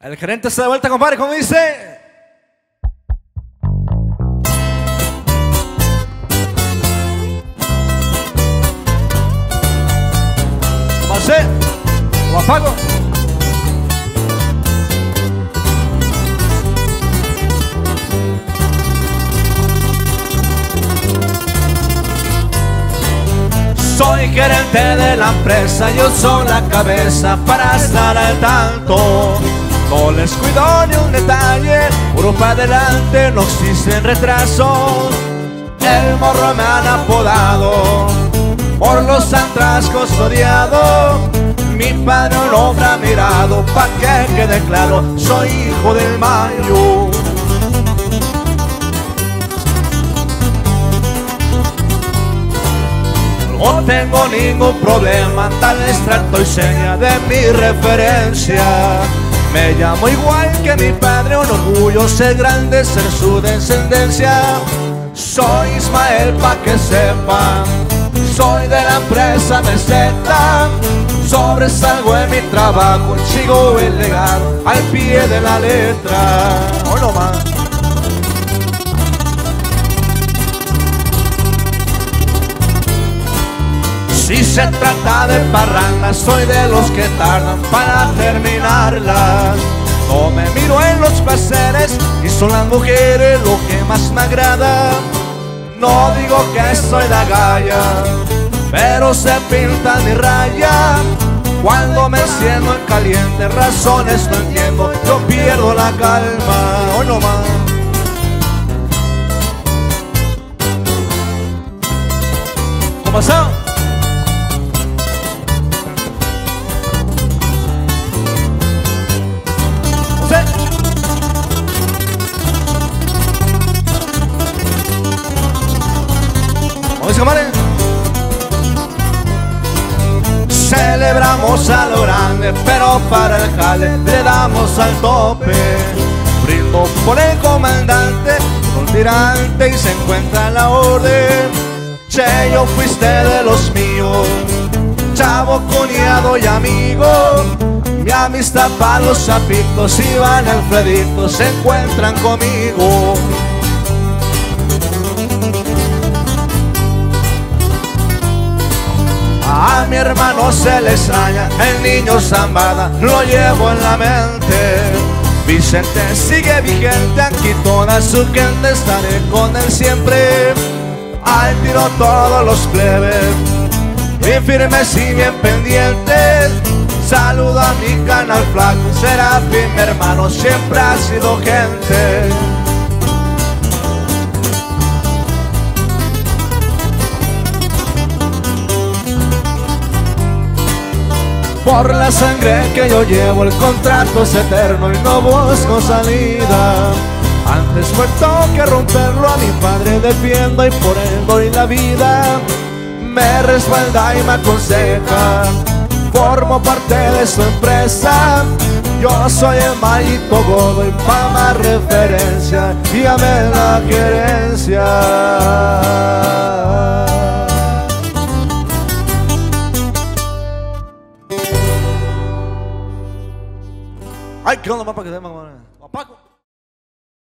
El gerente se da vuelta, compadre, ¿cómo dice? ¿Cómo hace? ¿Cómo apago? Soy gerente de la empresa, yo soy la cabeza para estar al tanto. No les cuido ni un detalle, puro para adelante, no existen retrasos. El morro me han apodado, por los atrás custodiado. Mi padre no me ha mirado, pa' que quede claro, soy hijo del mayo. No tengo ningún problema, tal extracto y seña de mi referencia. Me llamo igual que mi padre, un orgullo ser grande, ser su descendencia. Soy Ismael pa' que sepan, soy de la empresa meseta. Sobresalgo en mi trabajo, sigo el legado al pie de la letra. Oh, no Si se trata de parrandas, soy de los que tardan para terminarlas. No me miro en los placeres y son las mujeres lo que más me agrada. No digo que soy la galla, pero se pinta mi raya. Cuando me siento en caliente, razones no entiendo, yo pierdo la calma. Hoy no más. ¿Cómo son? Celebramos a lo grande, pero para el jale le damos al tope. Brindo por el comandante, por un tirante y se encuentra la orden. Che, yo fuiste de los míos, chavo, cuñado y amigo. Mi amistad para los zapitos, Iván Alfredito se encuentran conmigo. Hermano se le extraña, el niño Zambada lo llevo en la mente. Vicente sigue vigente, aquí toda su gente estaré con él siempre. Al tiro todos los plebes, bien firmes y bien pendientes. Saludo a mi canal flaco, será mi hermano, siempre ha sido gente. Por la sangre que yo llevo, el contrato es eterno y no busco salida. Antes muerto que romperlo, a mi padre defiendo y por él doy la vida. Me respalda y me aconseja, formo parte de su empresa. Yo soy el maldito godo y más referencia, y amé la querencia. Ai, cala, vai pra cá, vai pra.